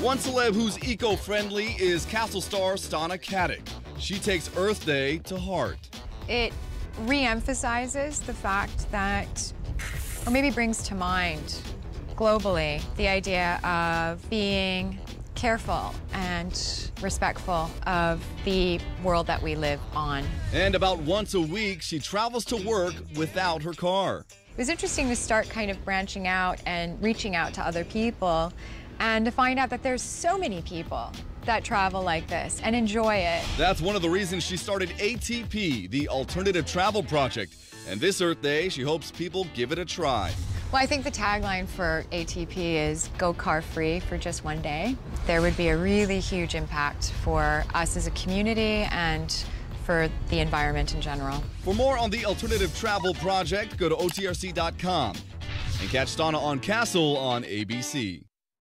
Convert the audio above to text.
One celeb who's eco-friendly is Castle star Stana Katic. She takes Earth Day to heart. It re-emphasizes the fact that, or maybe brings to mind globally, the idea of being careful and respectful of the world that we live on. And about once a week, she travels to work without her car. It was interesting to start kind of branching out and reaching out to other people and to find out that there's so many people that travel like this and enjoy it. That's one of the reasons she started ATP, the Alternative Travel Project. And this Earth Day, she hopes people give it a try. Well, I think the tagline for ATP is go car free for just one day. There would be a really huge impact for us as a community and for the environment in general. For more on the Alternative Travel Project, go to OTRC.com and catch Stana on Castle on ABC.